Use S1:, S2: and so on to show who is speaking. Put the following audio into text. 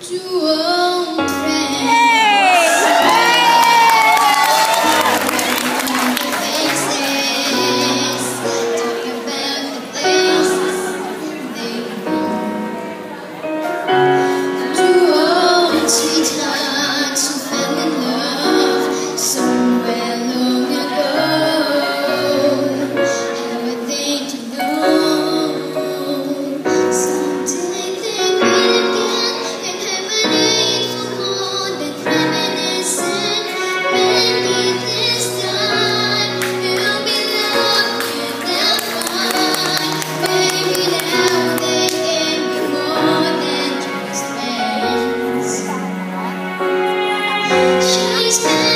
S1: to us. Please